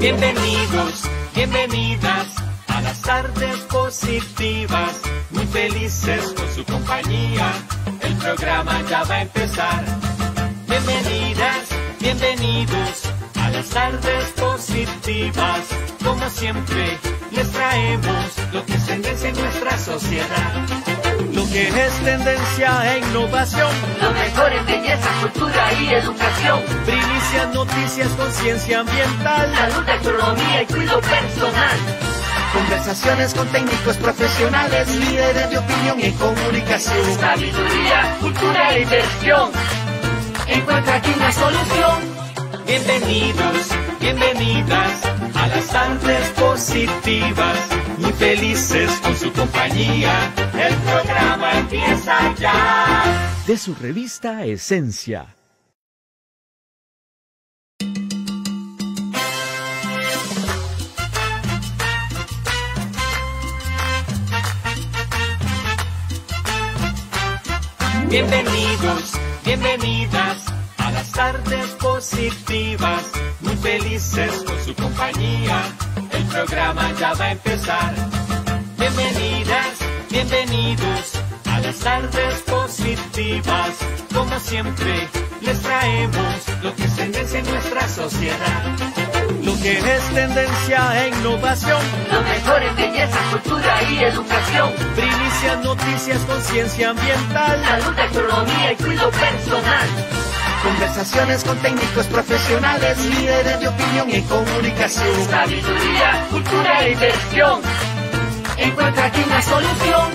Bienvenidos, bienvenidas a las tardes positivas. Muy felices con su compañía. El programa ya va a empezar. Bienvenidas, bienvenidos a las tardes positivas. Como siempre, les traemos lo que tendencia en nuestra sociedad. Lo que es tendencia e innovación. Lo mejor en belleza, cultura y educación. Primicias, noticias, conciencia ambiental. Salud, economía y cuidado personal. Conversaciones con técnicos profesionales, líderes de opinión y comunicación. Sabiduría, cultura e diversión. Encuentra aquí una solución. Bienvenidos, bienvenidas a las positivas. Muy felices con su compañía. El programa empieza ya. De su revista Esencia. Bienvenidos, bienvenidas a las tardes positivas. Muy felices con su compañía. El programa ya va a empezar. Bienvenidas, bienvenidos a las tardes positivas. Como siempre, les traemos lo que es tendencia en nuestra sociedad. Lo que es tendencia e innovación. Lo mejor en belleza, cultura y educación. Primicias, noticias, conciencia ambiental. Salud, economía y cuidado personal. Conversaciones con técnicos profesionales, líderes de opinión y comunicación. Sabiduría, cultura e diversión. Encuentra aquí una solución.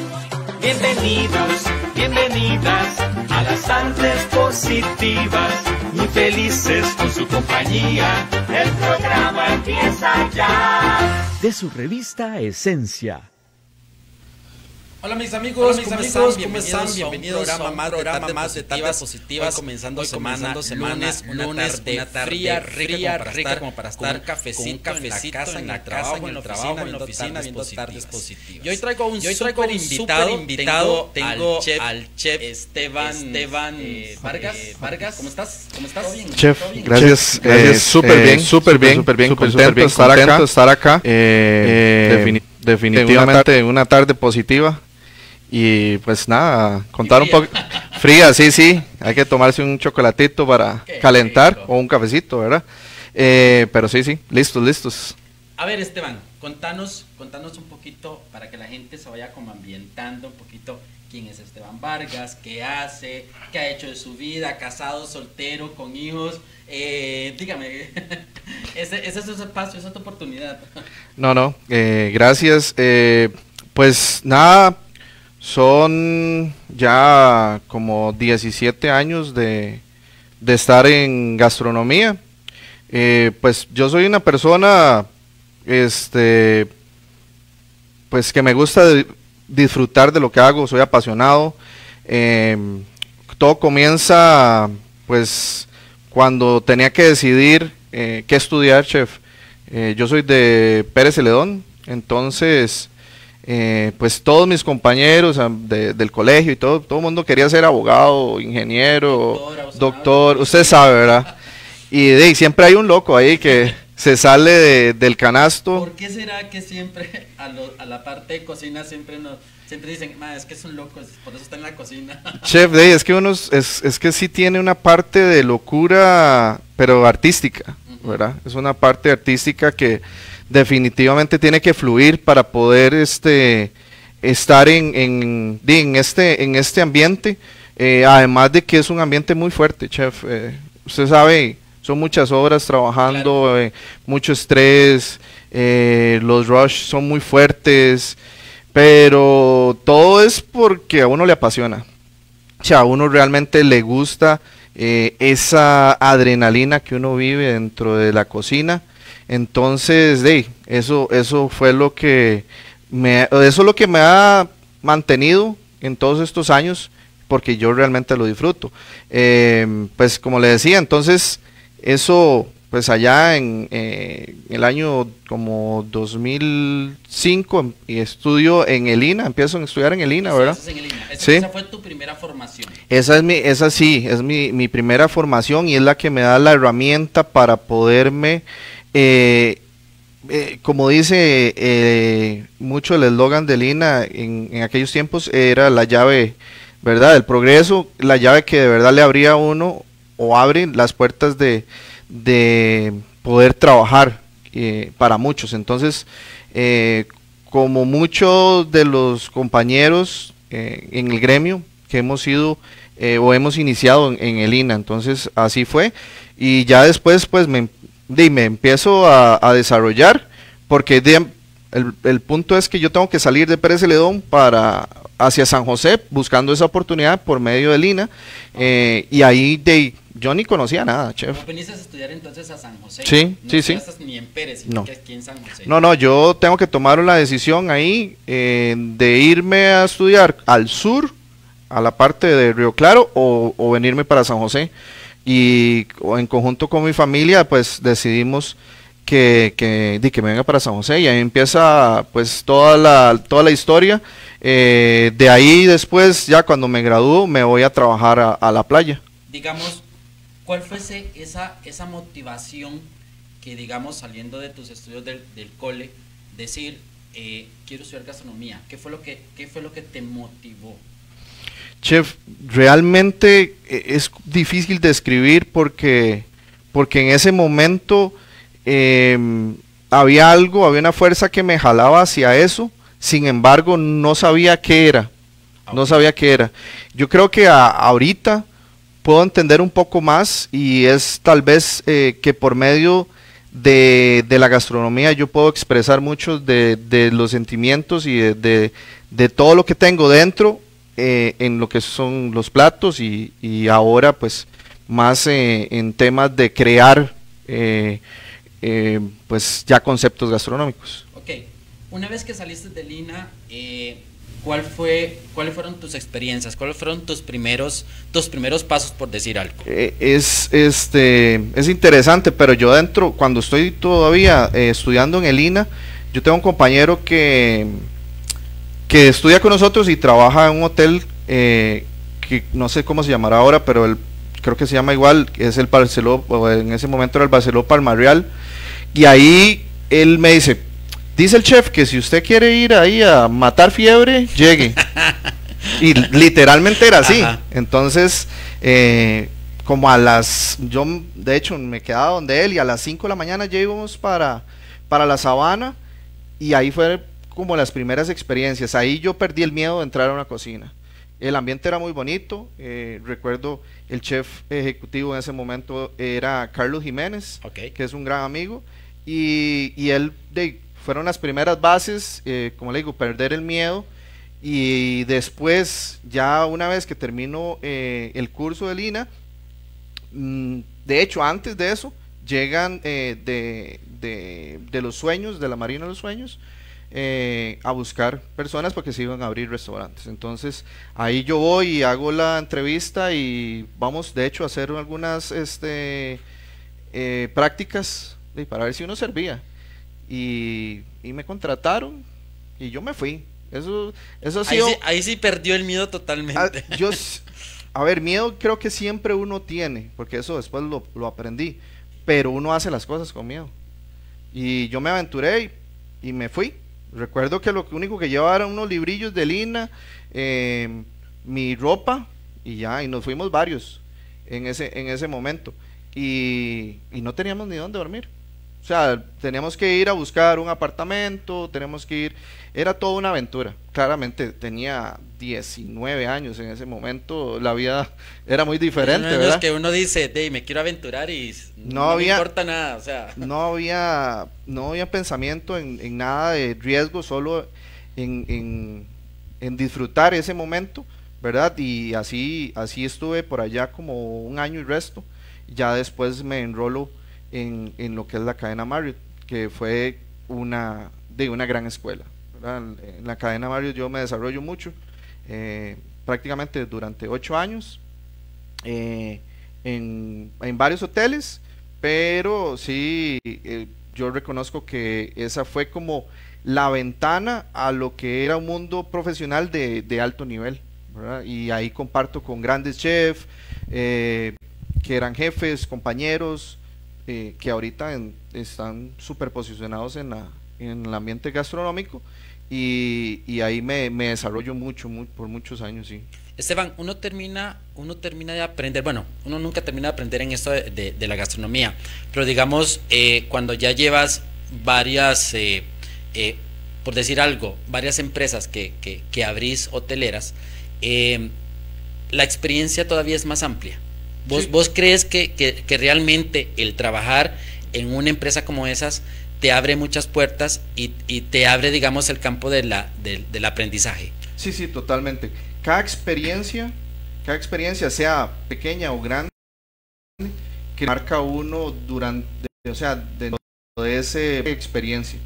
Bienvenidos, bienvenidas a las tardes positivas. Muy felices con su compañía. El programa empieza ya. De su revista Esencia. Hola mis amigos, Hola, mis ¿cómo amigos, están? ¿cómo Bienvenidos, están? Bienvenidos a un a un programa, programa más, más de de tardes positivas, positivas, comenzando hoy semana, comenzando semana, lunes, una lunes, tarde una tarde fría, fría, rica, como para estar con un cafecito, con un cafecito en la casa, en el trabajo, en la oficina, viendo oficina, tardes viendo tardes positivas. Y hoy traigo un hoy traigo súper un invitado, súper invitado, tengo tengo al chef, al chef Esteban, Esteban eh, Vargas, eh, Vargas, ¿cómo estás? ¿Cómo estás? Chef, ¿Todo bien? gracias, Gracias, eh, súper eh, bien, súper bien, súper bien, súper, contento bien, estar contento acá. de estar acá. Eh, Eh, defini- definitivamente una tarde positiva y pues nada, contar un poco fría, sí, sí, hay que tomarse un chocolatito para Qué calentar rico. o un cafecito, ¿verdad? Eh, pero sí, sí, listos, listos. A ver, Esteban, contanos, contanos un poquito para que la gente se vaya como ambientando un poquito quién es Esteban Vargas, qué hace, qué ha hecho de su vida, casado, soltero, con hijos. Eh, dígame, ese, ese es su espacio, esa es tu oportunidad. No, no, eh, gracias. Eh, pues nada, son ya como 17 años de, de estar en gastronomía. Eh, pues yo soy una persona, este, pues que me gusta di- disfrutar de lo que hago, soy apasionado. Eh, todo comienza, pues, cuando tenía que decidir eh, qué estudiar, chef. Eh, yo soy de Pérez Celedón, entonces, eh, pues todos mis compañeros de- del colegio y todo, todo el mundo quería ser abogado, ingeniero, Doctor, usted sabe, ¿verdad? Y de, siempre hay un loco ahí que se sale de- del canasto. ¿Por qué será que siempre a, lo- a la parte de cocina siempre nos siempre dicen, "Ma, es que son locos, por eso está en la cocina? Chef, ahí, es que uno es, es- es que sí tiene una parte de locura, pero artística, Ujú. ¿verdad? Es una parte artística que definitivamente tiene que fluir para poder este estar en, en, di, en este en este ambiente. eh, además de que es un ambiente muy fuerte, chef. eh, usted sabe, son muchas horas trabajando, eh, mucho estrés, eh, los rush son muy fuertes, pero todo es porque a uno le apasiona. O sea, a uno realmente le gusta esa adrenalina que uno vive dentro de la cocina. Entonces, de, eso, eso fue lo que me, eso es lo que me ha mantenido en todos estos años, porque yo realmente lo disfruto. Eh, pues como le decía, entonces eso, pues allá en eh, el año como 2005 em- y estudio en el INA, empiezo a estudiar en el INA, Sí, ¿verdad? eso es en el INA. Esa- Sí. Esa fue tu primera formación. Esa es mi, esa sí, es mi, mi primera formación y es la que me da la herramienta para poderme eh, eh, como dice eh, mucho el eslogan de Lina en, en, aquellos tiempos, era la llave, ¿verdad? El progreso, la llave que de verdad le abría a uno o abre las puertas de, de poder trabajar eh, para muchos. Entonces, eh, como muchos de los compañeros eh, en el gremio que hemos ido o hemos iniciado en, el INA, entonces así fue. Y ya después, pues me, me empiezo a, desarrollar, porque el, el, punto es que yo tengo que salir de Pérez Celedón para hacia San José, buscando esa oportunidad por medio del INA, y ahí de yo ni conocía nada, chef. ¿No viniste a estudiar entonces a San José? Sí, sí, sí. ni en Pérez, sino no. que aquí en San José. No, no, yo tengo que tomar la decisión ahí eh, de irme a estudiar al sur, a la parte de Río Claro, o, venirme para San José. Y en conjunto con mi familia, pues decidimos que, que, que me venga para San José y ahí empieza pues toda la, toda la historia. Eh, de ahí después, ya cuando me gradúo, me voy a trabajar a, la playa. Digamos, ¿Cuál fue esa, esa motivación que, digamos, saliendo de tus estudios del, del cole, decir, eh, quiero estudiar gastronomía? ¿Qué fue, lo que, ¿Qué fue lo que te motivó? Chef, realmente eh, es difícil de escribir porque, porque en ese momento em, había algo, había una fuerza que me jalaba hacia eso, sin embargo no sabía qué era, no sabía qué era. Yo creo que ahorita puedo entender un poco más y es tal vez eh, que por medio de, la gastronomía yo puedo expresar muchos de, los sentimientos y de, todo lo que tengo dentro eh, en lo que son los platos y, ahora pues más eh, en temas de crear pues ya conceptos gastronómicos. Ok, una vez que saliste de Lina, ¿cuál fue, ¿cuáles fueron tus experiencias? ¿Cuáles fueron tus primeros, tus primeros pasos, por decir algo? Eh, es, este, es interesante, pero yo dentro, cuando estoy todavía eh, estudiando en el INA, yo tengo un compañero que, que estudia con nosotros y trabaja en un hotel eh, que no sé cómo se llamará ahora, pero el, creo que se llama igual, es el Barceló, o en ese momento era el Barceló Palmarreal, y ahí él me dice, Dice el chef que si usted quiere ir ahí a matar fiebre, llegue. y literalmente era así. Entonces, eh, como a las, yo de hecho me quedaba donde él y a las 5 de la mañana ya íbamos para, para la sabana y ahí fue como las primeras experiencias. Ahí yo perdí el miedo de entrar a una cocina. El ambiente era muy bonito. Eh, recuerdo el chef ejecutivo en ese momento era Carlos Jiménez, que es un gran amigo. Y, y él de, fueron las primeras bases, eh, como le digo, perder el miedo. Y después, ya una vez que termino eh, el curso de Lina, mm, de hecho, antes de eso, llegan eh, de, de, los sueños, de la Marina de los Sueños, a buscar personas porque se iban a abrir restaurantes. Entonces, ahí yo voy y hago la entrevista y vamos, de hecho, a hacer algunas este, prácticas para ver si uno servía y, me contrataron y yo me fui. Eso, eso ahí, sí, ahí sí perdió el miedo totalmente. A, ah, yo, a ver, miedo creo que siempre uno tiene, porque eso después lo, lo, aprendí, pero uno hace las cosas con miedo. Y yo me aventuré y, me fui. Recuerdo que lo único que llevaba eran unos librillos de lina, em, mi ropa y ya, y nos fuimos varios en ese, en ese momento. Y, y no teníamos ni dónde dormir. O sea, teníamos que ir a buscar un apartamento, tenemos que ir, era toda una aventura. Claramente tenía 19 años en ese momento, la vida era muy diferente, no, ¿verdad? que uno dice, de, me quiero aventurar y no, había, me importa nada, o sea. No había, no había pensamiento en, nada de riesgo, solo en, en, disfrutar ese momento, ¿verdad? Y así, así estuve por allá como un año y resto. Ya después me enrolo en, lo que es la cadena Marriott, que fue una, de una gran escuela. En la cadena Marriott yo me desarrollo mucho, eh, prácticamente durante ocho años, eh, en, varios hoteles, pero sí, eh, yo reconozco que esa fue como la ventana a lo que era un mundo profesional de, alto nivel. Y ahí comparto con grandes chefs, que eran jefes, compañeros, eh, que ahorita están super posicionados en, la, en el ambiente gastronómico y, ahí me, me desarrollo mucho, mu- por muchos años, sí. Esteban, uno termina, uno termina de aprender, bueno, uno nunca termina de aprender en esto de, la gastronomía, pero digamos, eh, cuando ya llevas varias, eh, por decir algo, varias empresas que, que, que abrís hoteleras, la experiencia todavía es más amplia. ¿Vos, Sí. vos crees que, que- que realmente el trabajar en una empresa como esas te abre muchas puertas y, y te abre, digamos, el campo de la, del- del aprendizaje? Sí, sí, totalmente. Cada experiencia, cada experiencia, sea pequeña o grande, que marca uno durante, o sea, dentro de esa experiencia.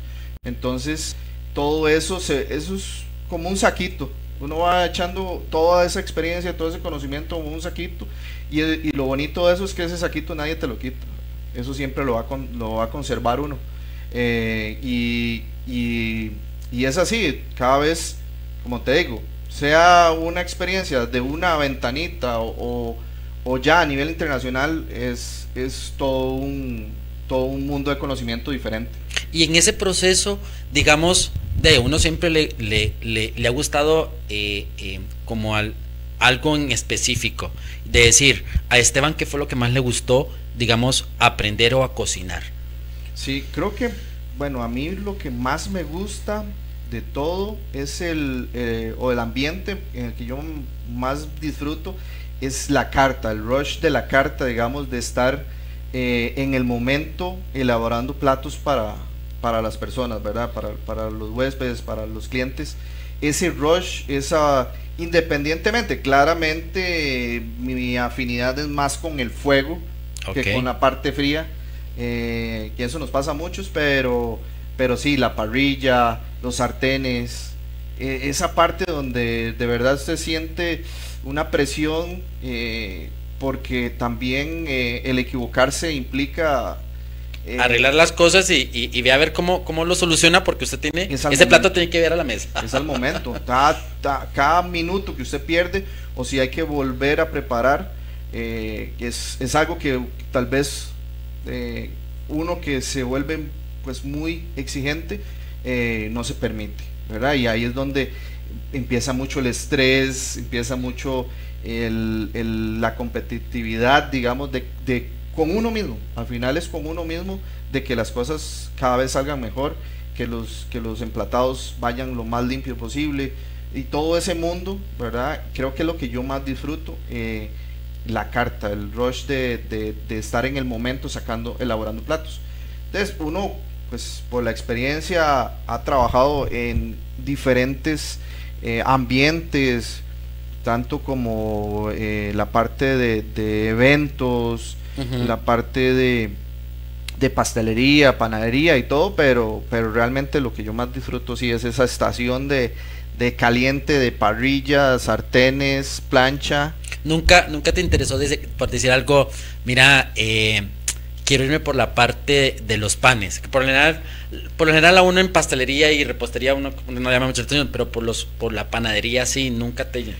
Entonces, todo eso, se, eso es como un saquito. Uno va echando toda esa experiencia, todo ese conocimiento en un saquito. Y, y lo bonito de eso es que ese saquito nadie te lo quita. Eso siempre lo va con- lo va a conservar uno. Eh, y, y, y es así, cada vez, como te digo, sea una experiencia de una ventanita o, o- o ya a nivel internacional, es, es todo, un, todo un mundo de conocimiento diferente. Y en ese proceso, digamos, de uno siempre le, le, le- le ha gustado eh, eh, como al, algo en específico, de decir, a Esteban, ¿qué fue lo que más le gustó, digamos, aprender o a cocinar? Sí, creo que, bueno, a mí lo que más me gusta de todo es el, eh, o el ambiente en el que yo más disfruto, es la carta, el rush de la carta, digamos, de estar eh, en el momento elaborando platos para, para las personas, ¿verdad? Para, para los huéspedes, para los clientes. Ese rush, esa, independientemente, claramente mi afinidad es más con el fuego que con la parte fría, eh, que eso nos pasa a muchos, pero, pero sí, la parrilla, los sartenes, eh, esa parte donde de verdad se siente una presión, eh, porque también eh, el equivocarse implica... eh, Arreglar las cosas y, y, y ve a ver cómo, cómo lo soluciona, porque usted tiene, Es ese plato tiene que ver a la mesa. es al momento. Cada, minuto que usted pierde o si hay que volver a preparar, eh, es, es algo que tal vez eh, uno que se vuelve pues muy exigente eh, no se permite, ¿verdad? Y ahí es donde empieza mucho el estrés, empieza mucho el- el- la competitividad, digamos, de, de con uno mismo. Al final es con uno mismo de que las cosas cada vez salgan mejor, que los, que los emplatados vayan lo más limpio posible y todo ese mundo, ¿verdad? Creo que es lo que yo más disfruto. eh, la carta, el rush de, de- estar en el momento sacando, elaborando platos. Entonces, uno, pues por la experiencia, ha trabajado en diferentes eh, ambientes, tanto como eh, la parte de eventos, La parte de, de pastelería, panadería y todo, pero, pero realmente lo que yo más disfruto sí es esa estación de, de caliente, de parrilla, sartenes, plancha. Nunca, nunca te interesó, por decir algo, mira, eh, quiero irme por la parte de los panes. Por lo general, por lo general a uno en pastelería y repostería uno, no llama mucho atención, pero por los, por la panadería sí, nunca te.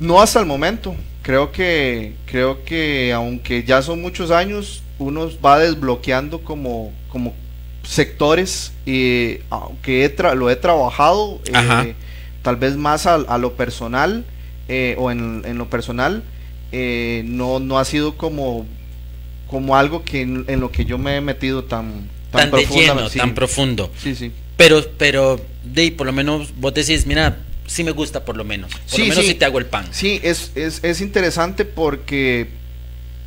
No hasta el momento. Creo que, creo que aunque ya son muchos años, uno va desbloqueando como, como sectores y aunque he tra- lo he trabajado, eh, tal vez más a, a lo personal eh, o en, en lo personal, eh, no, no ha sido como, como algo que en, en lo que yo me he metido tan, Tan, de lleno, profundamente, sí. tan profundo. Sí, sí. Pero, pero, de por lo menos vos decís, mira, sí me gusta por lo menos. Por Sí, lo menos sí. si te hago el pan. Sí, es, es, es interesante porque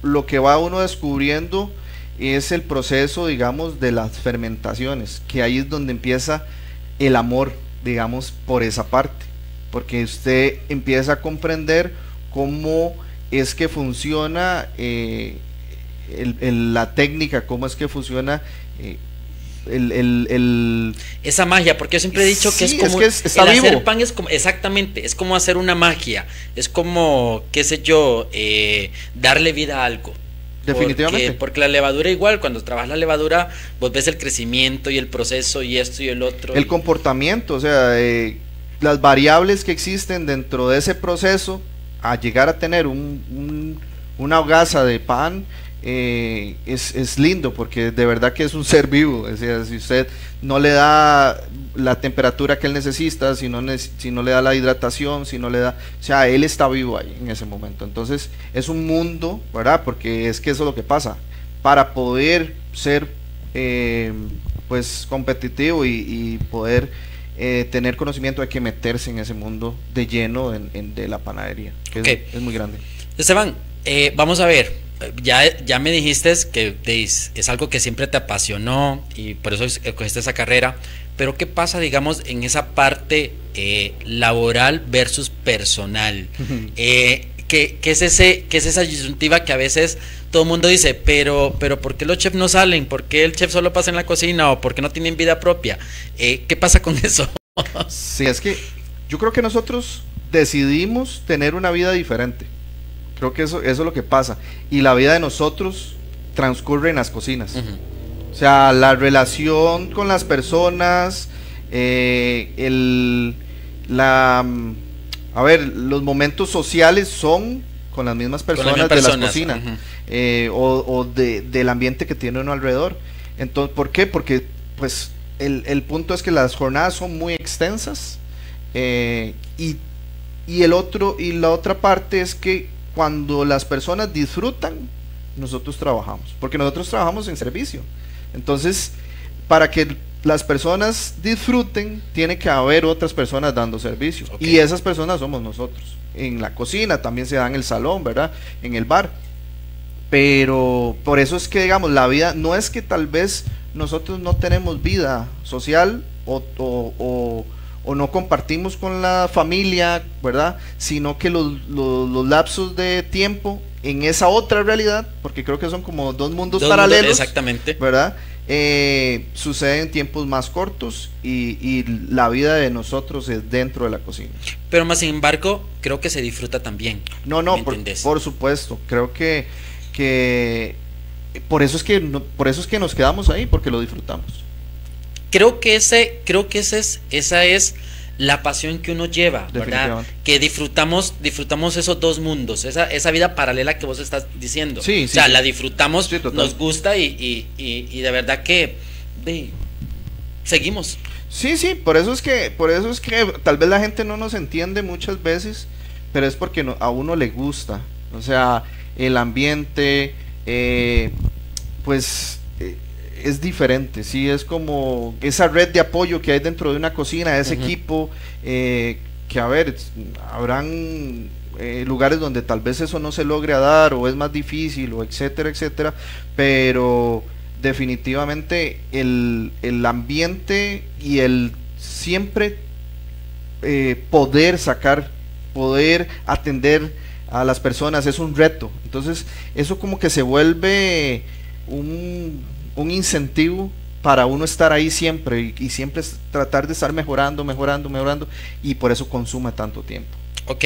lo que va uno descubriendo es el proceso, digamos, de las fermentaciones, que ahí es donde empieza el amor, digamos, por esa parte, porque usted empieza a comprender cómo es que funciona eh, el- el- la técnica, cómo es que funciona eh, el, el- el- Esa magia, porque yo siempre he dicho que Sí, es es como que es- está el hacer vivo. pan es como exactamente, es como hacer una magia, es como qué sé yo, eh, darle vida a algo. Definitivamente. Porque, porque la levadura igual, cuando trabajas la levadura, vos ves el crecimiento y el proceso y esto y el otro. el y- comportamiento, o sea, eh, las variables que existen dentro de ese proceso a llegar a tener un, un- una hogaza de pan eh, es, es, lindo porque de verdad que es un ser vivo. O sea, si usted no le da la temperatura que él necesita, si no, si no le da la hidratación, si no le da... O sea, él está vivo ahí en ese momento. Entonces es un mundo, ¿verdad? Porque es que eso es lo que pasa. Para poder ser eh, pues competitivo y, poder eh, tener conocimiento hay que meterse en ese mundo de lleno en, de la panadería, que es, muy grande. Esteban, vamos a ver, ya, ya me dijiste que es algo que siempre te apasionó y por eso escogiste esa carrera, pero ¿qué pasa, digamos, en esa parte eh, laboral versus personal? Eh, ¿qué, es ese, ¿Qué es esa disyuntiva que a veces todo el mundo dice, pero, pero ¿por qué los chefs no salen? ¿Por qué el chef solo pasa en la cocina? ¿O por qué no tienen vida propia? Eh, ¿Qué pasa con eso? sí, es que yo creo que nosotros decidimos tener una vida diferente. Creo que eso, eso es lo que pasa. Y la vida de nosotros transcurre en las cocinas. O sea, la relación con las personas, eh, el, la, a ver, los momentos sociales son con las mismas personas, de las cocinas eh, o, de, del ambiente que tiene uno alrededor. Entonces, ¿por qué? Porque pues el, el punto es que las jornadas son muy extensas eh, y, y el otro y la otra parte es que cuando las personas disfrutan, nosotros trabajamos, porque nosotros trabajamos en servicio. Entonces, para que las personas disfruten, tiene que haber otras personas dando servicio. Y esas personas somos nosotros. En la cocina también se da en el salón, ¿verdad? En el bar. Pero por eso es que, digamos, la vida, no es que tal vez nosotros no tenemos vida social o, o o no compartimos con la familia, ¿verdad? Sino que los, lapsos de tiempo en esa otra realidad, porque creo que son como dos mundos paralelos, exactamente, ¿verdad? Eh, sucede en tiempos más cortos y, la vida de nosotros es dentro de la cocina. Pero más sin embargo, creo que se disfruta también. No, no, por, por, supuesto. Creo que, que por eso es que por eso es que nos quedamos ahí, porque lo disfrutamos creo que ese, creo que ese es, esa es la pasión que uno lleva, ¿verdad? Que disfrutamos, disfrutamos esos dos mundos, esa, esa vida paralela que vos estás diciendo. Sí, o sea, la disfrutamos, nos gusta y, de verdad que seguimos. Sí, sí, por eso es que, por eso es que tal vez la gente no nos entiende muchas veces, pero es porque a uno le gusta. O sea, el ambiente, eh, pues es diferente, sí, es como esa red de apoyo que hay dentro de una cocina, ese equipo, eh, que a ver, habrán eh, lugares donde tal vez eso no se logre dar o es más difícil o etcétera, etcétera, pero definitivamente el, el ambiente y el siempre eh, poder sacar, poder atender a las personas es un reto, entonces eso como que se vuelve un un incentivo para uno estar ahí siempre y, siempre tratar de estar mejorando, mejorando, mejorando y por eso consume tanto tiempo. Ok,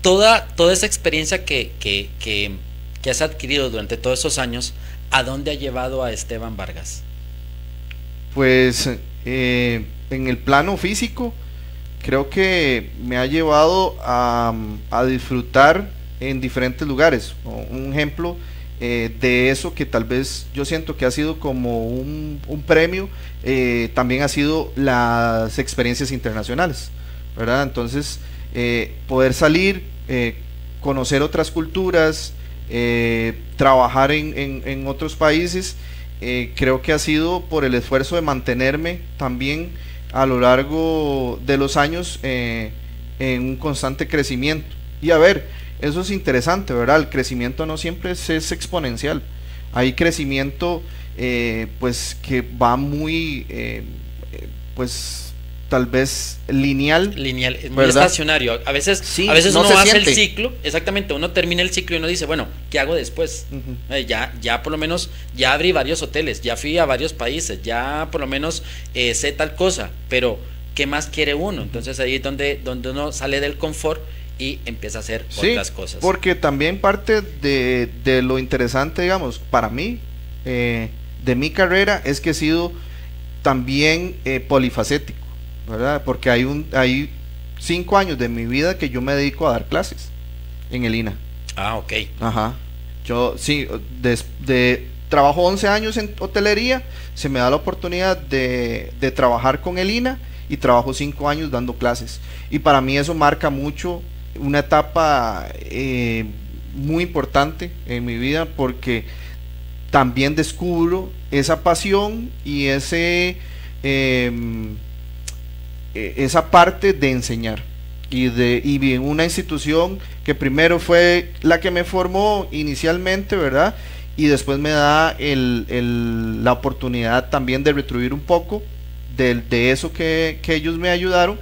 toda, toda esa experiencia que, que, que, has adquirido durante todos esos años, ¿a dónde ha llevado a Esteban Vargas? Pues eh, en el plano físico, creo que me ha llevado a, a disfrutar en diferentes lugares. Un ejemplo, eh, de eso que tal vez yo siento que ha sido como un, premio, eh, también ha sido las experiencias internacionales, ¿verdad? Entonces, eh, poder salir, conocer otras culturas, trabajar en, otros países, creo que ha sido por el esfuerzo de mantenerme también a lo largo de los años en un constante crecimiento. Y a ver, eso es interesante, ¿verdad? El crecimiento no siempre es, exponencial. Hay crecimiento, eh, pues, que va muy, eh, eh, pues, tal vez lineal. Lineal, muy estacionario. A veces, a veces uno hace el ciclo, exactamente, uno termina el ciclo y uno dice, bueno, ¿qué hago después? ya, ya por lo menos, ya abrí varios hoteles, ya fui a varios países, ya por lo menos sé tal cosa, pero ¿qué más quiere uno? Entonces ahí es donde, donde uno sale del confort y empieza a hacer otras cosas. Porque también parte de, lo interesante, digamos, para mí, eh, de mi carrera, es que he sido también eh, polifacético, ¿verdad? Porque hay, un, hay cinco años de mi vida que yo me dedico a dar clases en el INA. Ah, ok. Ajá. Yo sí, des- de, trabajo 11 años en hotelería, se me da la oportunidad de, de trabajar con el INA y trabajo 5 años dando clases. Y para mí eso marca mucho una etapa eh, muy importante en mi vida porque también descubro esa pasión y ese em, eh, esa parte de enseñar y de y una institución que primero fue la que me formó inicialmente, ¿verdad? Y después me da el- el- la oportunidad también de retribuir un poco del- de, eso que, que ellos me ayudaron.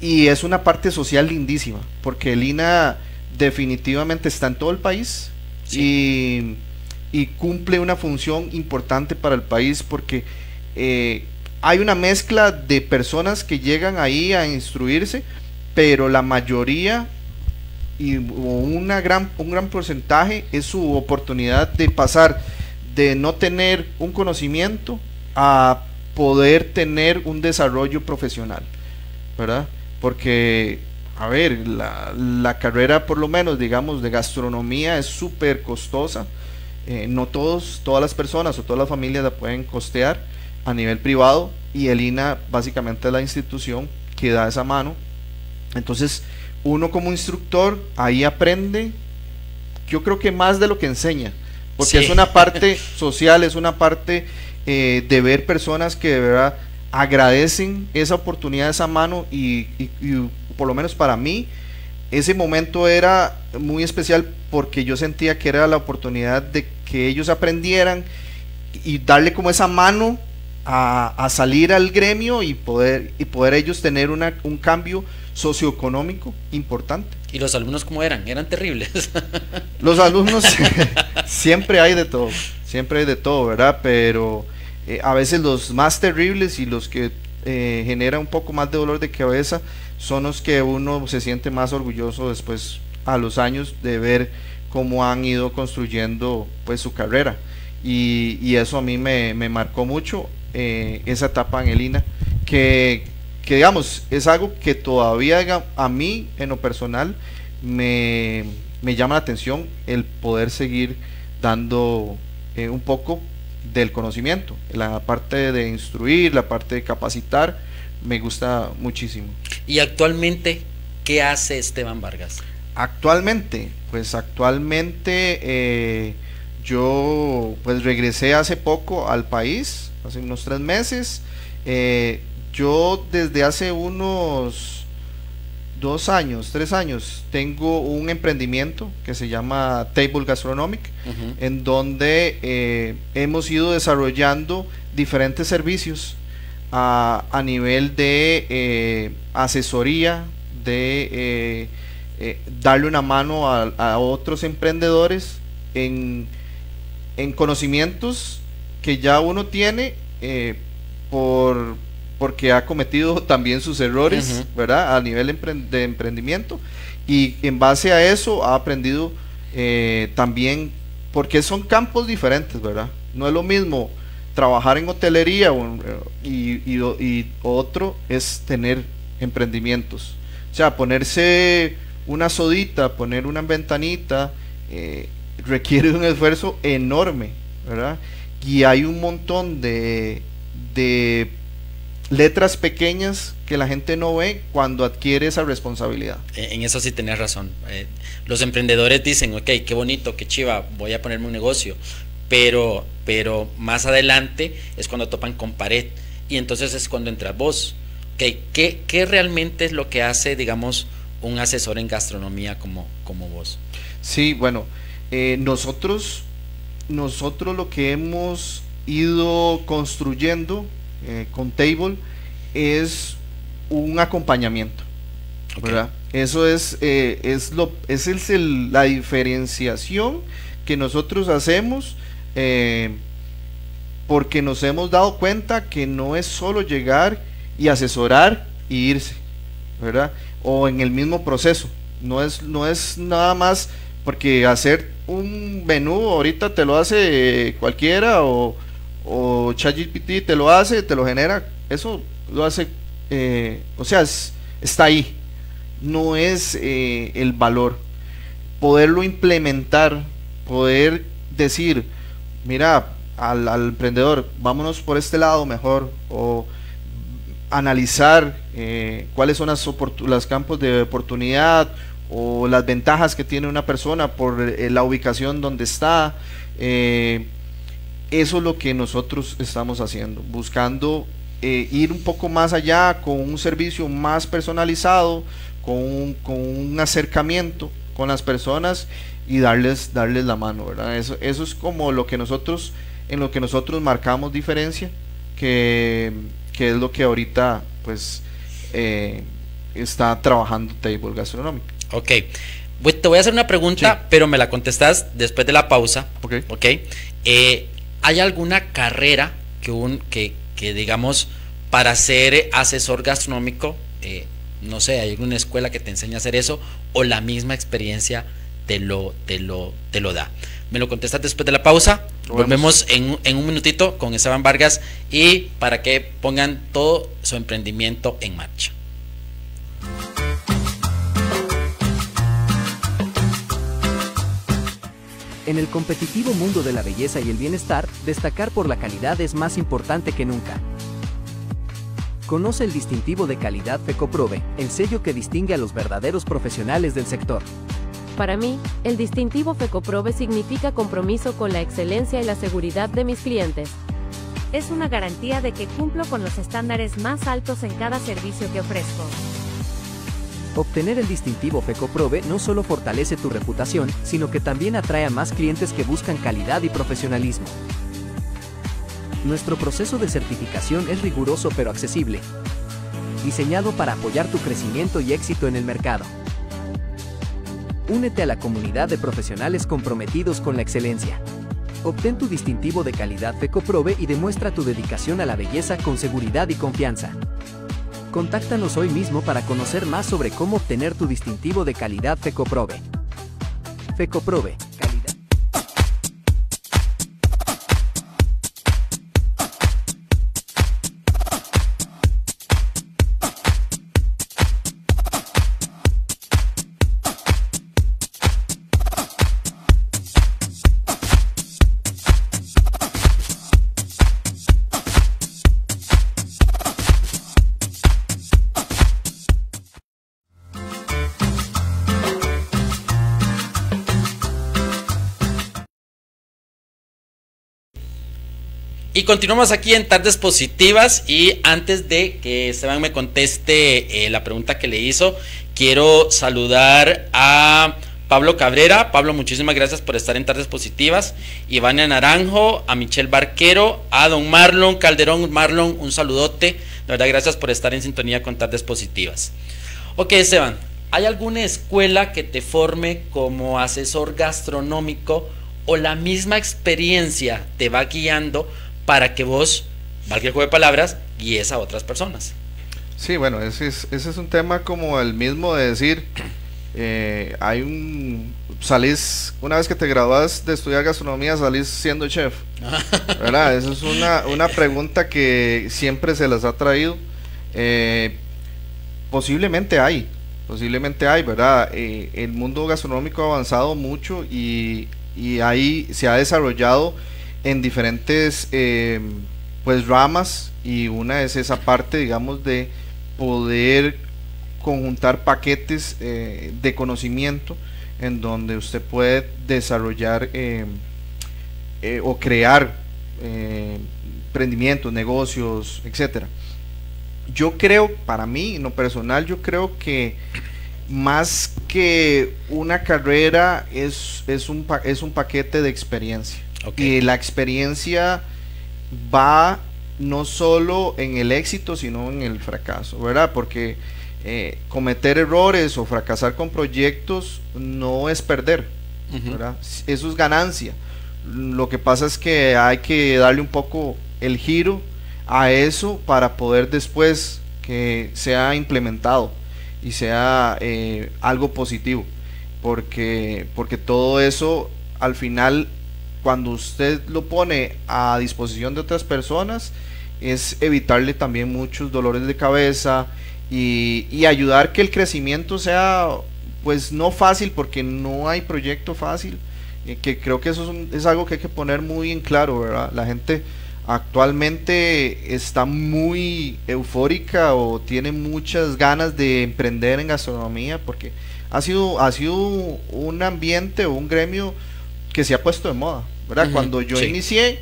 Y es una parte social lindísima, porque el INA definitivamente está en todo el país y, y cumple una función importante para el país porque eh, hay una mezcla de personas que llegan ahí a instruirse, pero la mayoría y una gran, un gran porcentaje es su oportunidad de pasar de no tener un conocimiento a poder tener un desarrollo profesional, ¿verdad? Porque, a ver, la, la carrera por lo menos, digamos, de gastronomía es súper costosa. Eh, no todos, todas las personas o todas las familias la pueden costear a nivel privado y el INA básicamente es la institución que da esa mano. Entonces, uno como instructor ahí aprende, yo creo que más de lo que enseña, porque Sí. es una parte social, es una parte eh, de ver personas que de verdad agradecen esa oportunidad, esa mano y, y- y por lo menos para mí ese momento era muy especial porque yo sentía que era la oportunidad de que ellos aprendieran y darle como esa mano a, a salir al gremio y poder, y poder ellos tener una, un cambio socioeconómico importante. ¿Y los alumnos cómo eran? Eran terribles. Los alumnos siempre hay de todo, siempre hay de todo, ¿verdad? Pero eh, a veces los más terribles y los que eh, generan un poco más de dolor de cabeza son los que uno se siente más orgulloso después a los años de ver cómo han ido construyendo pues su carrera. Y, eso a mí me, marcó mucho eh, esa etapa en el INA, que, que digamos, es algo que todavía a mí en lo personal me, me llama la atención el poder seguir dando eh, un poco del conocimiento, la parte de instruir, la parte de capacitar, me gusta muchísimo. y actualmente, ¿qué hace Esteban Vargas? Actualmente, pues actualmente eh, yo pues regresé hace poco al país, hace unos tres meses. Eh, yo desde hace unos dos años, tres años, tengo un emprendimiento que se llama Table Gastronomic, en donde eh, hemos ido desarrollando diferentes servicios a, a nivel de eh, asesoría, de eh, darle una mano a, a otros emprendedores en, en conocimientos que ya uno tiene por porque ha cometido también sus errores. ¿verdad? A nivel de emprendimiento y en base a eso ha aprendido eh, también, porque son campos diferentes, ¿verdad? No es lo mismo trabajar en hotelería y, y o- y otro es tener emprendimientos. O sea, ponerse una sodita, poner una ventanita, eh, requiere un esfuerzo enorme, ¿verdad? Y hay un montón de, de letras pequeñas que la gente no ve cuando adquiere esa responsabilidad. Eh, En eso sí tenés razón. Eh, los emprendedores dicen, ok, qué bonito, qué chiva, voy a ponerme un negocio. Pero, pero más adelante es cuando topan con pared. Y entonces es cuando entras vos. Ok, ¿qué, qué realmente es lo que hace, digamos, un asesor en gastronomía como, como vos? Sí, bueno, eh, nosotros, nosotros lo que hemos ido construyendo eh, con Table es un acompañamiento. ¿verdad? Eso es, eh, es, lo, es el- la diferenciación que nosotros hacemos eh, porque nos hemos dado cuenta que no es solo llegar y asesorar y irse, ¿verdad? O en el mismo proceso. No es, no es nada más porque hacer un menú ahorita te lo hace cualquiera o, o ChatGPT te lo hace, te lo genera. Eso lo hace, eh, o sea, es- está ahí. No es eh, el valor. Poderlo implementar, poder decir, mira, al, emprendedor, vámonos por este lado mejor, o analizar eh, cuáles son las los campos de oportunidad o las ventajas que tiene una persona por la ubicación donde está. Eh, eso es lo que nosotros estamos haciendo, buscando ir un poco más allá con un servicio más personalizado, con un, con un acercamiento con las personas y darles, darles la mano, ¿verdad? Eso, eso es como lo que nosotros, en lo que nosotros marcamos diferencia, que que es lo que ahorita pues eh, está trabajando Table Gastronómica. Ok. Te voy a hacer una pregunta, pero me la contestas después de la pausa. Ok. okay. Eh, ¿Hay alguna carrera que, un, que, que, digamos, para ser asesor gastronómico, eh, no sé, hay alguna escuela que te enseña a hacer eso o la misma experiencia te lo, te lo, te lo da? Me lo contestas después de la pausa. Volvemos en, en, un minutito con Esteban Vargas y para que pongan todo su emprendimiento en marcha. En el competitivo mundo de la belleza y el bienestar, destacar por la calidad es más importante que nunca. Conoce el distintivo de calidad FECOPROVE, el sello que distingue a los verdaderos profesionales del sector. Para mí, el distintivo FECOPROVE significa compromiso con la excelencia y la seguridad de mis clientes. Es una garantía de que cumplo con los estándares más altos en cada servicio que ofrezco. Obtener el distintivo FECOPROVE no solo fortalece tu reputación, sino que también atrae a más clientes que buscan calidad y profesionalismo. Nuestro proceso de certificación es riguroso pero accesible, diseñado para apoyar tu crecimiento y éxito en el mercado. Únete a la comunidad de profesionales comprometidos con la excelencia. Obtén tu distintivo de calidad FECOPROVE y demuestra tu dedicación a la belleza con seguridad y confianza. Contáctanos hoy mismo para conocer más sobre cómo obtener tu distintivo de calidad FECOPROVE. FECOPROVE Y continuamos aquí en Tardes Positivas y antes de que Esteban me conteste eh, la pregunta que le hizo, quiero saludar a Pablo Cabrera. Pablo, muchísimas gracias por estar en Tardes Positivas. Ivania Naranjo, a Michelle Barquero, a don Marlon Calderón. Marlon, un saludote. De verdad, gracias por estar en sintonía con Tardes Positivas. Ok, Esteban, ¿hay alguna escuela que te forme como asesor gastronómico o la misma experiencia te va guiando? Para que vos, el juego de palabras, guíes a otras personas. Sí, bueno, ese es, ese es un tema como el mismo de decir, eh, hay un, salís, una vez que te gradúas de estudiar gastronomía, salís siendo chef. ¿Verdad? Esa es una, una pregunta que siempre se les ha traído. Eh, posiblemente hay, posiblemente hay, ¿verdad? Eh, el mundo gastronómico ha avanzado mucho y, y ahí se ha desarrollado en diferentes eh, pues ramas y una es esa parte digamos de poder conjuntar paquetes eh, de conocimiento en donde usted puede desarrollar eh, o crear emprendimientos, negocios, etcétera. Yo creo, para mí, en lo personal, yo creo que más que una carrera es, es, un, es un paquete de experiencia. Y la experiencia va no solo en el éxito, sino en el fracaso, ¿verdad? Porque eh, cometer errores o fracasar con proyectos no es perder, ¿verdad? Eso es ganancia. Lo que pasa es que hay que darle un poco el giro a eso para poder después que sea implementado y sea eh, algo positivo. Porque, porque todo eso al final cuando usted lo pone a disposición de otras personas, es evitarle también muchos dolores de cabeza y, ayudar que el crecimiento sea, pues no fácil, porque no hay proyecto fácil, eh, que creo que eso es, es algo que hay que poner muy en claro, ¿verdad? La gente actualmente está muy eufórica o tiene muchas ganas de emprender en gastronomía porque ha sido, ha sido un ambiente o un gremio que se ha puesto de moda, ¿verdad? Cuando yo sí. inicié,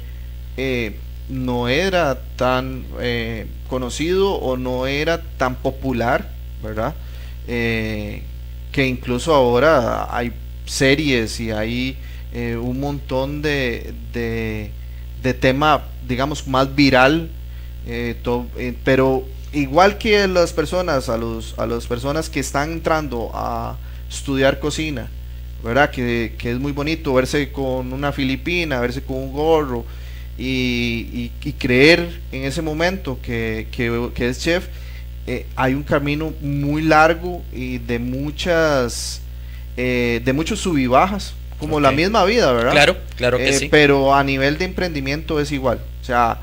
eh, no era tan eh, conocido o no era tan popular, ¿verdad? Eh, que incluso ahora hay series y hay un montón de, de, de tema, digamos, más viral, pero igual que las personas, a, los, a las personas que están entrando a estudiar cocina, ¿verdad? Que, que es muy bonito verse con una filipina, verse con un gorro y, y- y creer en ese momento que, que- que es chef, eh, hay un camino muy largo y de muchas, eh, de muchos sub y bajas, como la misma vida, ¿verdad? Claro, claro que Eh, sí. Pero a nivel de emprendimiento es igual. O sea,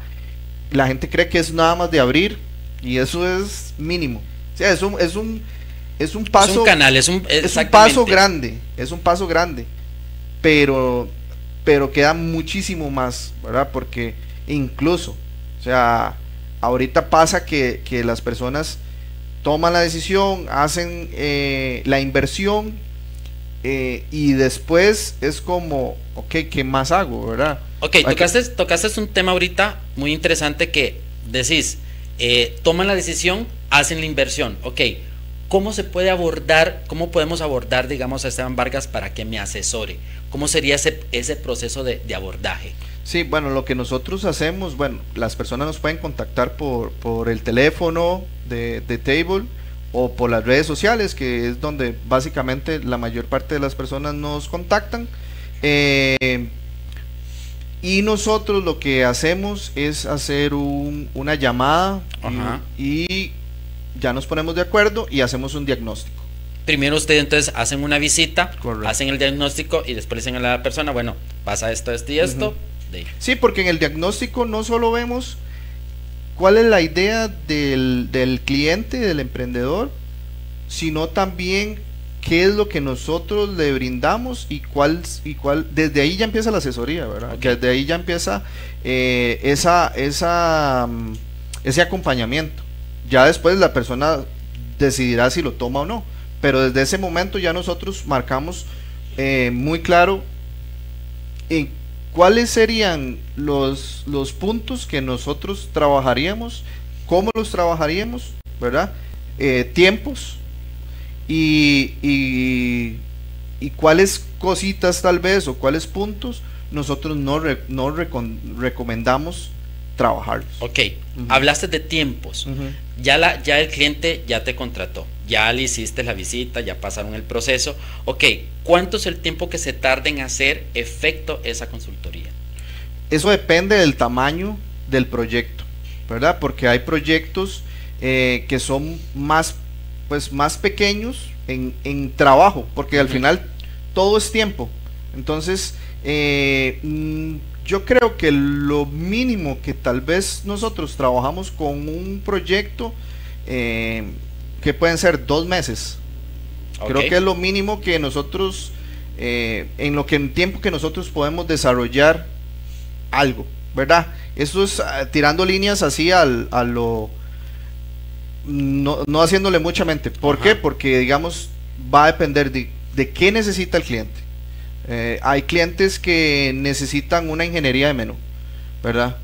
la gente cree que es nada más de abrir y eso es mínimo. O sea, es un, es un, es un paso es un canal, es un, es un paso grande, es un paso grande, pero, pero queda muchísimo más, ¿verdad? Porque incluso, o sea, ahorita pasa que, que las personas toman la decisión, hacen eh, la inversión eh, y después es como, ok, ¿qué más hago, verdad? Ok, tocaste, tocaste un tema ahorita muy interesante que decís, eh, toman la decisión, hacen la inversión. Ok, ¿cómo se puede abordar, cómo podemos abordar, digamos, a Esteban Vargas para que me asesore? ¿Cómo sería ese, ese proceso de, de abordaje? Sí, bueno, lo que nosotros hacemos, bueno, las personas nos pueden contactar por, por el teléfono de, de Table o por las redes sociales, que es donde básicamente la mayor parte de las personas nos contactan. Eh, y nosotros lo que hacemos es hacer un- una llamada y ya nos ponemos de acuerdo y hacemos un diagnóstico. Primero ustedes entonces hacen una visita, Correcto. hacen el diagnóstico y después dicen a la persona, bueno, pasa esto, esto y esto. Sí, porque en el diagnóstico no solo vemos cuál es la idea del, del cliente, del emprendedor, sino también qué es lo que nosotros le brindamos y cuál, y cuál desde ahí ya empieza la asesoría, ¿verdad? Desde ahí ya empieza eh, esa, esa, mm, ese acompañamiento. Ya después la persona decidirá si lo toma o no, pero desde ese momento ya nosotros marcamos eh, muy claro en cuáles serían los, los puntos que nosotros trabajaríamos, cómo los trabajaríamos, ¿verdad? Eh, tiempos y, y, y cuáles cositas tal vez o cuáles puntos nosotros no, no recomendamos trabajarlos. Ok, hablaste de tiempos. Ya, la, ya el cliente ya te contrató, ya le hiciste la visita, ya pasaron el proceso. Ok, ¿cuánto es el tiempo que se tarda en hacer efecto esa consultoría? Eso depende del tamaño del proyecto, ¿verdad? Porque hay proyectos eh, que son más, pues, más pequeños en, en trabajo, porque al final todo es tiempo. Entonces, eh, mm, yo creo que lo mínimo que tal vez nosotros trabajamos con un proyecto eh, que pueden ser dos meses, Creo que es lo mínimo que nosotros, eh, en lo que en tiempo que nosotros podemos desarrollar algo, ¿verdad? Eso es ah, tirando líneas así al, a lo, no, no haciéndole mucha mente. ¿Por Ajá. qué? Porque, digamos, va a depender de, de qué necesita el cliente. Eh, hay clientes que necesitan una ingeniería de menú, ¿verdad?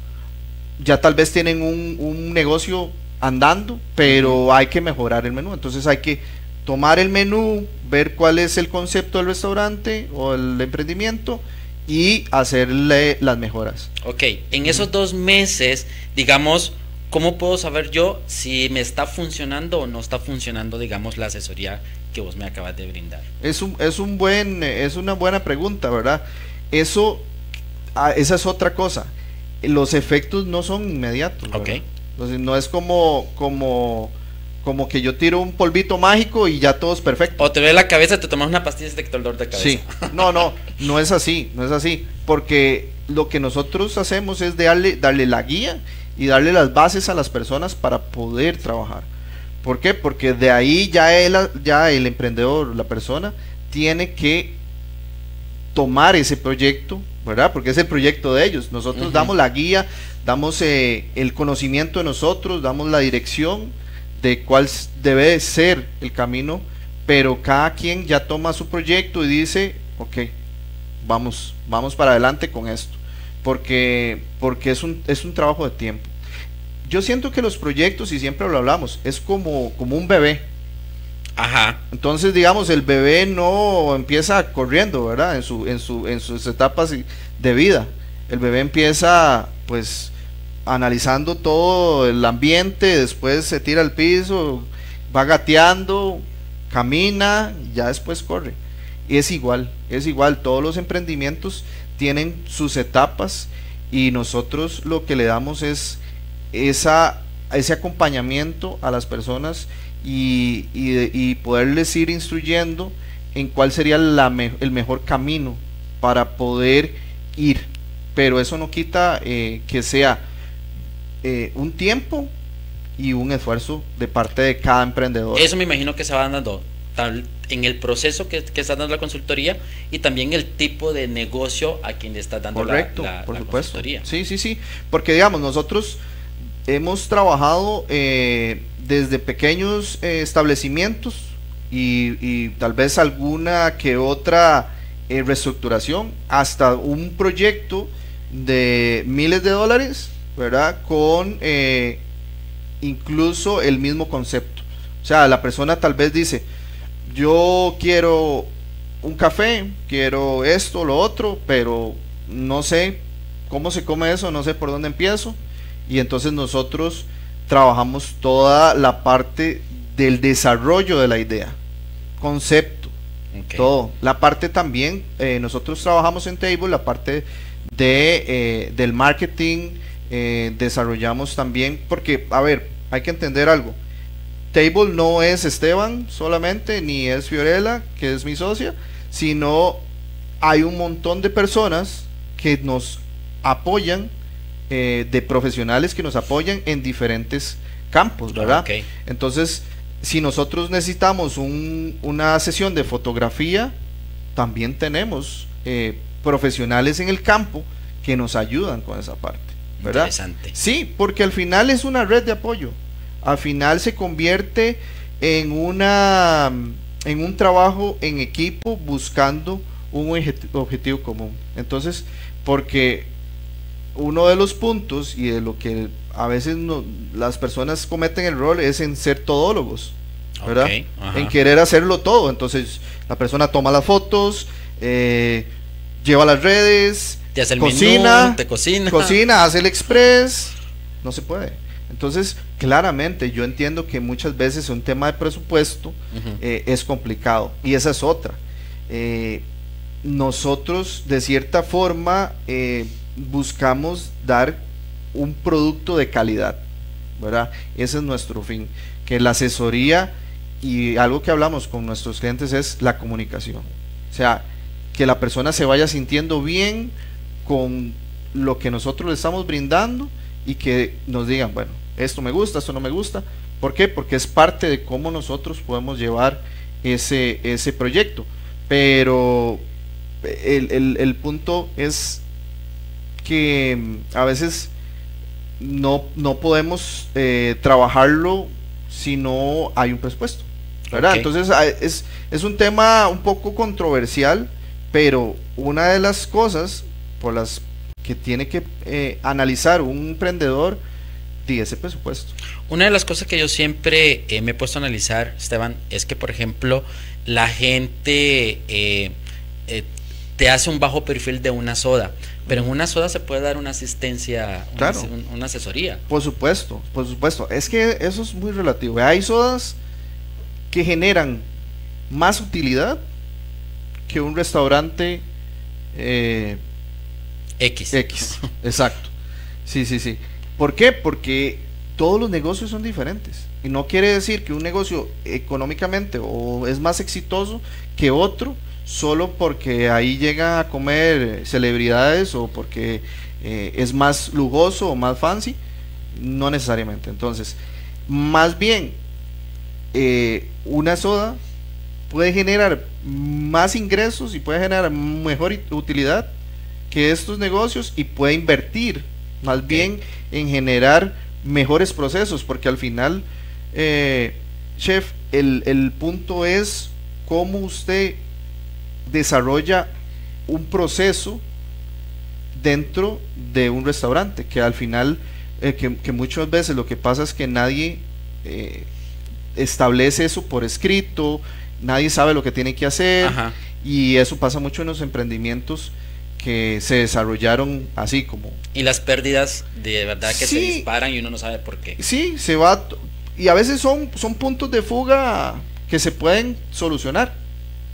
Ya tal vez tienen un, un negocio andando, pero hay que mejorar el menú. Entonces hay que tomar el menú, ver cuál es el concepto del restaurante o el emprendimiento y hacerle las mejoras. Ok, en esos dos meses, digamos, ¿cómo puedo saber yo si me está funcionando o no está funcionando, digamos, la asesoría que vos me acabas de brindar? Es un, es un buen, es una buena pregunta, ¿verdad? Eso, ah, esa es otra cosa. Los efectos no son inmediatos. ¿verdad? Ok. Entonces no es como, como, como que yo tiro un polvito mágico y ya todo es perfecto. O te ve la cabeza, te tomas una pastilla y te quita el dolor de cabeza. Sí, no, no, no es así, no es así, porque lo que nosotros hacemos es darle, darle la guía y darle las bases a las personas para poder trabajar. ¿Por qué? Porque de ahí ya el, ya el emprendedor, la persona, tiene que tomar ese proyecto, ¿verdad? Porque es el proyecto de ellos. Nosotros damos la guía, damos eh, el conocimiento de nosotros, damos la dirección de cuál debe ser el camino, pero cada quien ya toma su proyecto y dice, ok, vamos, vamos para adelante con esto, porque, porque es, un, es un trabajo de tiempo. Yo siento que los proyectos, y siempre lo hablamos, es como, como un bebé. Ajá. Entonces, digamos, el bebé no empieza corriendo, ¿verdad? En, su, en, su, en sus etapas de vida. El bebé empieza, pues, analizando todo el ambiente, después se tira al piso, va gateando, camina, ya después corre. Y es igual, es igual, todos los emprendimientos tienen sus etapas y nosotros lo que le damos es esa, ese acompañamiento a las personas y, y, poderles ir instruyendo en cuál sería la el mejor camino para poder ir. Pero eso no quita eh, que sea eh, un tiempo y un esfuerzo de parte de cada emprendedor. Eso me imagino que se va dando tal, en el proceso que, que está dando la consultoría y también el tipo de negocio a quien le está dando Correcto, la, por supuesto. consultoría. Sí, sí, sí, porque digamos, nosotros hemos trabajado eh, desde pequeños eh, establecimientos y, tal vez alguna que otra reestructuración hasta un proyecto de miles de dólares ¿verdad? Con eh, incluso el mismo concepto. O sea, la persona tal vez dice, yo quiero un café, quiero esto, lo otro, pero no sé cómo se come eso, no sé por dónde empiezo. Y entonces nosotros trabajamos toda la parte del desarrollo de la idea, concepto, todo. La parte también, eh, nosotros trabajamos en Table, la parte de, eh, del marketing, eh, desarrollamos también, porque, a ver, hay que entender algo. Table no es Esteban solamente, ni es Fiorella, que es mi socia, sino hay un montón de personas que nos apoyan, eh, de profesionales que nos apoyan en diferentes campos, ¿verdad? Entonces, si nosotros necesitamos una sesión de fotografía, también tenemos eh, profesionales en el campo que nos ayudan con esa parte. Interesante. Sí, porque al final es una red de apoyo. Al final se convierte en una en un trabajo en equipo buscando un objetivo común. Entonces, porque uno de los puntos y de lo que a veces no, las personas cometen el rol es en ser todólogos, ¿verdad? en querer hacerlo todo. Entonces, la persona toma las fotos, eh, lleva las redes, cocina, te cocina. Cocina, hace el express. No se puede. Entonces, claramente, yo entiendo que muchas veces un tema de presupuesto eh, es complicado. Y esa es otra. Eh, nosotros, de cierta forma, eh, buscamos dar un producto de calidad. ¿verdad? Ese es nuestro fin. Que la asesoría y algo que hablamos con nuestros clientes es la comunicación. O sea, que la persona se vaya sintiendo bien con lo que nosotros le estamos brindando y que nos digan, bueno, esto me gusta, esto no me gusta. ¿Por qué? Porque es parte de cómo nosotros podemos llevar ese, ese proyecto. Pero el, punto es que mm, a veces no, no podemos eh, trabajarlo si no hay un presupuesto. ¿verdad? Entonces ah, es, es un tema un poco controversial, pero una de las cosas por las que tiene que eh, analizar un emprendedor de ese presupuesto. Una de las cosas que yo siempre eh, me he puesto a analizar, Esteban, es que, por ejemplo, la gente eh, te hace un bajo perfil de una soda, pero en una soda se puede dar una asistencia, una, asesoría. Por supuesto, por supuesto. Es que eso es muy relativo. Hay sodas que generan más utilidad que un restaurante eh, X. X, exacto. Sí, sí, sí. ¿Por qué? Porque todos los negocios son diferentes. Y no quiere decir que un negocio económicamente o es más exitoso que otro solo porque ahí llega a comer celebridades o porque eh, es más lujoso o más fancy. No necesariamente. Entonces, más bien, eh, una soda puede generar más ingresos y puede generar mejor utilidad que estos negocios y puede invertir más bien en generar mejores procesos, porque al final, eh, chef, el, el punto es cómo usted desarrolla un proceso dentro de un restaurante, que al final, eh, que, muchas veces lo que pasa es que nadie eh, establece eso por escrito, nadie sabe lo que tiene que hacer, y eso pasa mucho en los emprendimientos que se desarrollaron así como... Y las pérdidas de verdad que se disparan y uno no sabe por qué. Sí, se va... Y a veces son, son puntos de fuga que se pueden solucionar,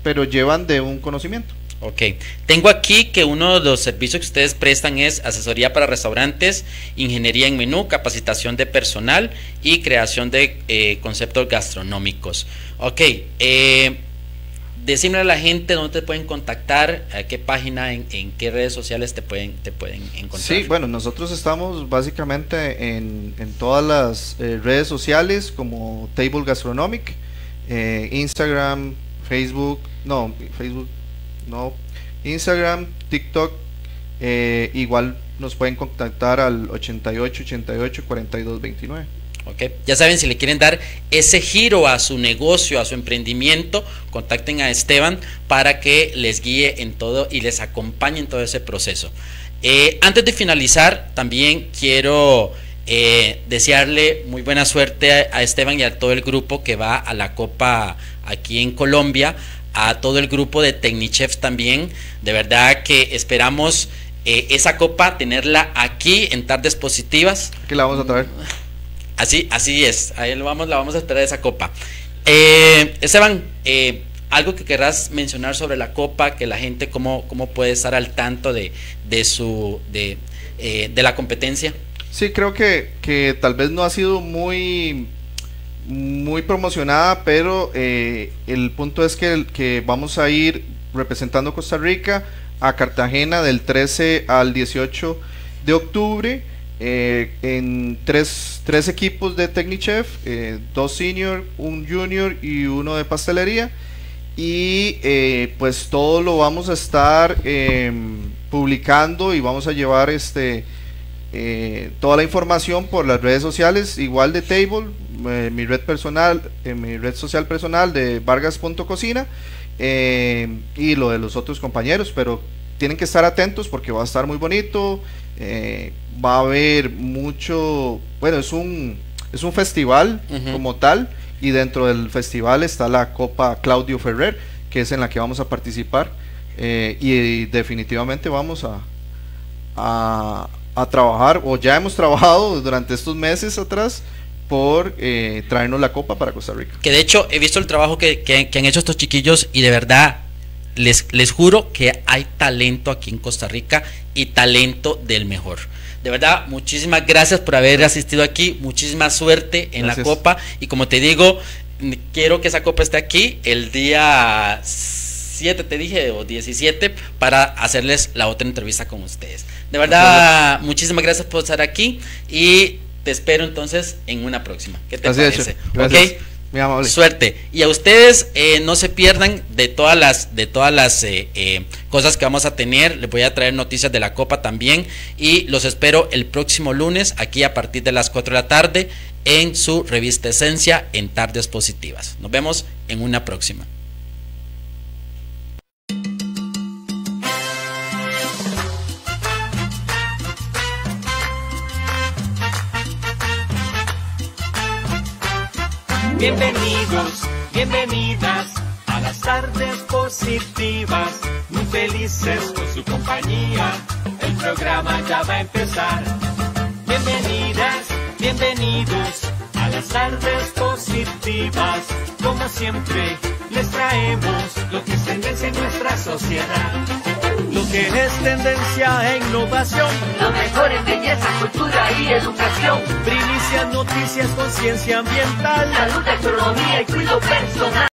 pero llevan de un conocimiento. Ok, tengo aquí que uno de los servicios que ustedes prestan es asesoría para restaurantes, ingeniería en menú, capacitación de personal y creación de eh, conceptos gastronómicos. Ok, eh, decirle a la gente dónde te pueden contactar, a qué página, en, qué redes sociales te pueden, te pueden encontrar. Sí, bueno, nosotros estamos básicamente en, todas las eh, redes sociales como Table Gastronomic, eh, Instagram, Facebook, no, Facebook, no, Instagram, TikTok, eh, igual nos pueden contactar al 88 88 42 29. Ya saben, si le quieren dar ese giro a su negocio, a su emprendimiento, contacten a Esteban para que les guíe en todo y les acompañe en todo ese proceso. Eh, antes de finalizar, también quiero eh, desearle muy buena suerte a, Esteban y a todo el grupo que va a la Copa aquí en Colombia, a todo el grupo de Technichefs también. De verdad que esperamos eh, esa copa tenerla aquí en tardes positivas. Aquí la vamos a traer. Así, así es. Ahí lo vamos, la vamos a esperar esa copa. Eh, Esteban, eh, algo que querrás mencionar sobre la copa, que la gente cómo, cómo puede estar al tanto de, de su de, de la competencia. Sí, creo que, que, tal vez no ha sido muy muy promocionada, pero eh, el punto es que, que vamos a ir representando Costa Rica a Cartagena del 13 al 18 de octubre eh, en tres, tres, equipos de Technichef, eh, dos senior, un junior y uno de pastelería. Y pues todo lo vamos a estar em, publicando y vamos a llevar este toda la información por las redes sociales, igual de Table, mi red personal, mi red social personal de Vargas.cocina y lo de los otros compañeros, pero tienen que estar atentos porque va a estar muy bonito. Eh, va a haber mucho, bueno, es un, es un festival como tal y dentro del festival está la Copa Claudio Ferrer, que es en la que vamos a participar eh, y, definitivamente vamos a, a, trabajar, o ya hemos trabajado durante estos meses atrás por eh, traernos la copa para Costa Rica. Que de hecho he visto el trabajo que, que, que han hecho estos chiquillos y de verdad les, les juro que hay talento aquí en Costa Rica y talento del mejor. De verdad, muchísimas gracias por haber asistido aquí, muchísima suerte en la copa y como te digo, quiero que esa copa esté aquí el día 7, te dije, o 17, para hacerles la otra entrevista con ustedes. De verdad, muchísimas gracias por estar aquí y te espero entonces en una próxima. ¿Qué te parece? Suerte. Y a ustedes eh, no se pierdan de todas las, de todas las eh, eh, cosas que vamos a tener. Les voy a traer noticias de la Copa también. Y los espero el próximo lunes aquí a partir de las 4 de la tarde en su revista Esencia en Tardes Positivas. Nos vemos en una próxima. Bienvenidos, bienvenidas a las tardes positivas, muy felices con su compañía. El programa ya va a empezar. Bienvenidas, bienvenidos a las tardes positivas, como siempre les traemos lo que es tendencia en nuestra sociedad. Lo que es tendencia e innovación. Lo mejor en belleza, cultura y educación. Primicias, noticias, conciencia ambiental. Salud, economía y cuidado personal.